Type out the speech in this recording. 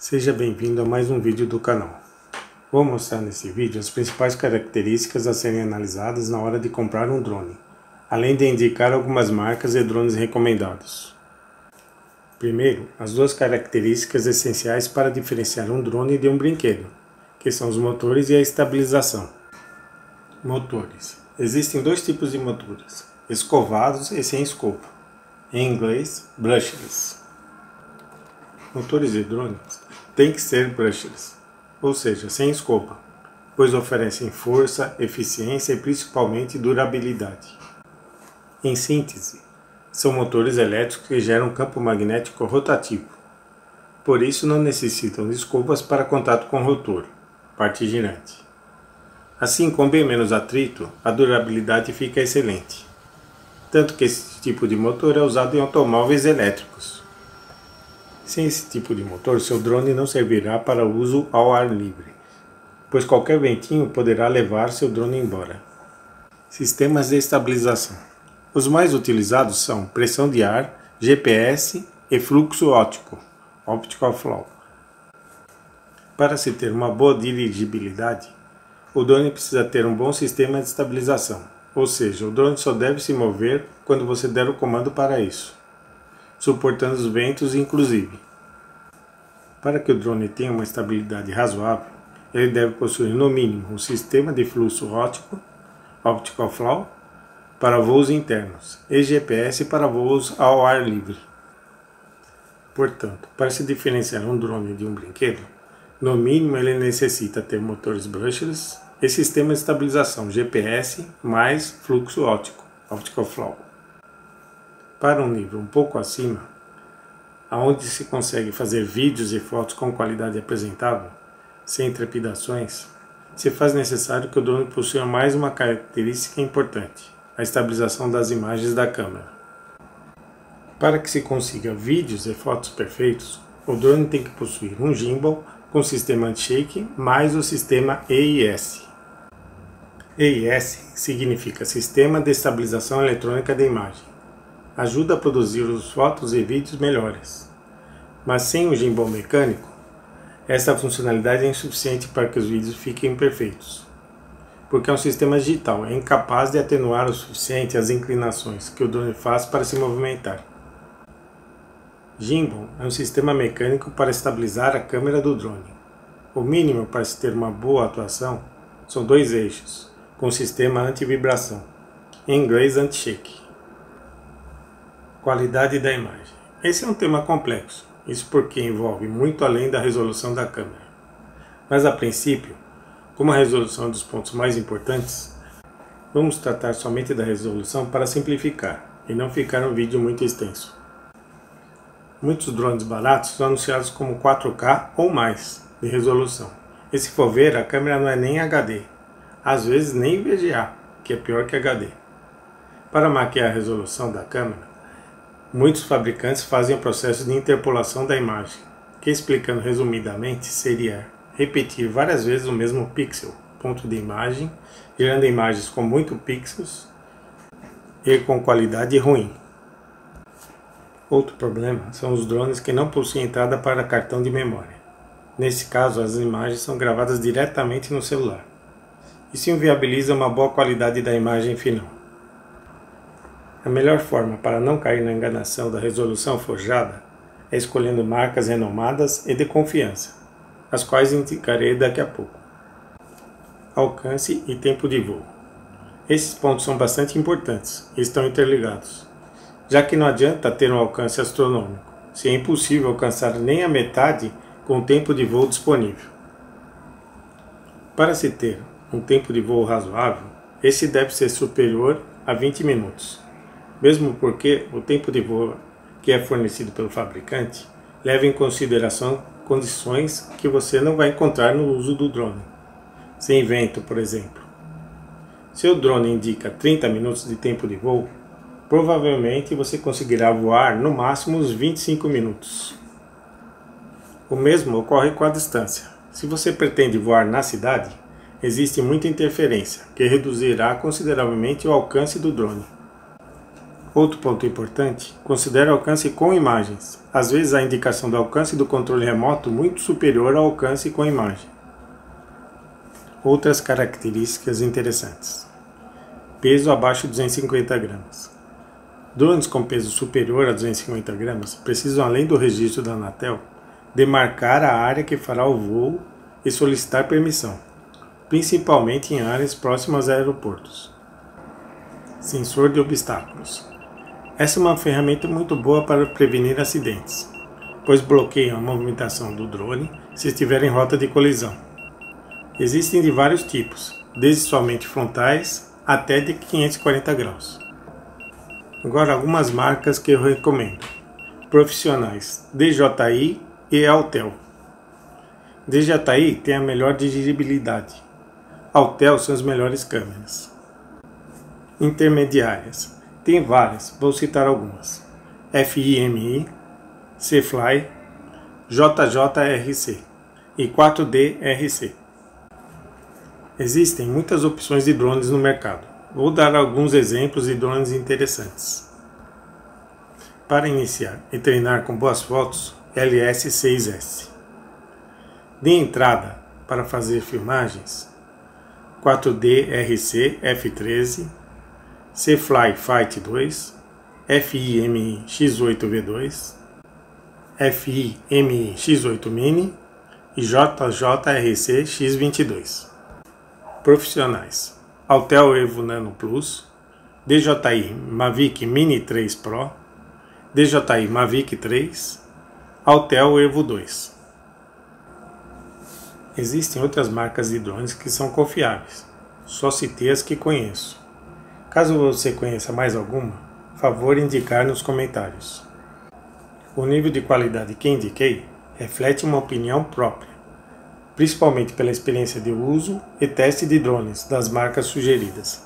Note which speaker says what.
Speaker 1: Seja bem-vindo a mais um vídeo do canal. Vou mostrar nesse vídeo as principais características a serem analisadas na hora de comprar um drone, além de indicar algumas marcas e drones recomendados. Primeiro, as duas características essenciais para diferenciar um drone de um brinquedo, que são os motores e a estabilização. Motores. Existem dois tipos de motores, escovados e sem escova. Em inglês, brushless. Motores de drones têm que ser brushless, ou seja, sem escova, pois oferecem força, eficiência e principalmente durabilidade. Em síntese, são motores elétricos que geram campo magnético rotativo. Por isso não necessitam de escovas para contato com o rotor, parte girante. Assim, com bem menos atrito, a durabilidade fica excelente. Tanto que esse tipo de motor é usado em automóveis elétricos. Sem esse tipo de motor, seu drone não servirá para uso ao ar livre, pois qualquer ventinho poderá levar seu drone embora. Sistemas de estabilização. Os mais utilizados são pressão de ar, GPS e fluxo óptico, optical flow. Para se ter uma boa dirigibilidade, o drone precisa ter um bom sistema de estabilização, ou seja, o drone só deve se mover quando você der o comando para isso suportando os ventos inclusive. Para que o drone tenha uma estabilidade razoável, ele deve possuir no mínimo um sistema de fluxo óptico, optical flow, para voos internos e GPS para voos ao ar livre. Portanto, para se diferenciar um drone de um brinquedo, no mínimo ele necessita ter motores brushless e sistema de estabilização GPS mais fluxo óptico, optical flow para um nível um pouco acima, aonde se consegue fazer vídeos e fotos com qualidade apresentável, sem trepidações, se faz necessário que o drone possua mais uma característica importante, a estabilização das imagens da câmera. Para que se consiga vídeos e fotos perfeitos, o drone tem que possuir um gimbal com sistema anti-shake mais o sistema EIS. EIS significa Sistema de Estabilização Eletrônica da Imagem ajuda a produzir os fotos e vídeos melhores. Mas sem o gimbal mecânico, essa funcionalidade é insuficiente para que os vídeos fiquem perfeitos, porque é um sistema digital, é incapaz de atenuar o suficiente as inclinações que o drone faz para se movimentar. Gimbal é um sistema mecânico para estabilizar a câmera do drone. O mínimo para se ter uma boa atuação são dois eixos, com sistema anti-vibração, em inglês anti-shake. Qualidade da imagem. Esse é um tema complexo, isso porque envolve muito além da resolução da câmera. Mas a princípio, como a resolução é dos pontos mais importantes, vamos tratar somente da resolução para simplificar e não ficar um vídeo muito extenso. Muitos drones baratos são anunciados como 4K ou mais de resolução. E se for ver, a câmera não é nem HD, às vezes nem VGA, que é pior que HD. Para maquiar a resolução da câmera, Muitos fabricantes fazem o processo de interpolação da imagem, que explicando resumidamente seria repetir várias vezes o mesmo pixel, ponto de imagem, gerando imagens com muito pixels e com qualidade ruim. Outro problema são os drones que não possuem entrada para cartão de memória. Nesse caso, as imagens são gravadas diretamente no celular. Isso inviabiliza uma boa qualidade da imagem final. A melhor forma para não cair na enganação da resolução forjada é escolhendo marcas renomadas e de confiança, as quais indicarei daqui a pouco. Alcance e tempo de voo. Esses pontos são bastante importantes e estão interligados, já que não adianta ter um alcance astronômico, se é impossível alcançar nem a metade com o tempo de voo disponível. Para se ter um tempo de voo razoável, esse deve ser superior a 20 minutos mesmo porque o tempo de voo que é fornecido pelo fabricante leva em consideração condições que você não vai encontrar no uso do drone, sem vento, por exemplo. Se o drone indica 30 minutos de tempo de voo, provavelmente você conseguirá voar no máximo uns 25 minutos. O mesmo ocorre com a distância. Se você pretende voar na cidade, existe muita interferência, que reduzirá consideravelmente o alcance do drone. Outro ponto importante, considere o alcance com imagens. Às vezes a indicação do alcance do controle remoto muito superior ao alcance com imagem. Outras características interessantes. Peso abaixo de 250 gramas. Drones com peso superior a 250 gramas precisam, além do registro da Anatel, demarcar a área que fará o voo e solicitar permissão, principalmente em áreas próximas a aeroportos. Sensor de obstáculos. Essa é uma ferramenta muito boa para prevenir acidentes, pois bloqueia a movimentação do drone se estiver em rota de colisão. Existem de vários tipos, desde somente frontais até de 540 graus. Agora algumas marcas que eu recomendo. Profissionais DJI e Altel. DJI tem a melhor dirigibilidade. Altel são as melhores câmeras. Intermediárias. Tem várias, vou citar algumas. FIMI, C-Fly, JJRC e 4D-RC. Existem muitas opções de drones no mercado. Vou dar alguns exemplos de drones interessantes. Para iniciar e treinar com boas fotos, LS6S. De entrada, para fazer filmagens, 4D RC F13, C-Fly Fight 2, FIMI X8V2, FIMI X8 Mini e JJRC X22 profissionais. Altel Evo Nano Plus, DJI Mavic Mini 3 Pro, DJI Mavic 3, Altel Evo 2. Existem outras marcas de drones que são confiáveis, só citei as que conheço. Caso você conheça mais alguma, favor indicar nos comentários. O nível de qualidade que indiquei reflete uma opinião própria principalmente pela experiência de uso e teste de drones das marcas sugeridas.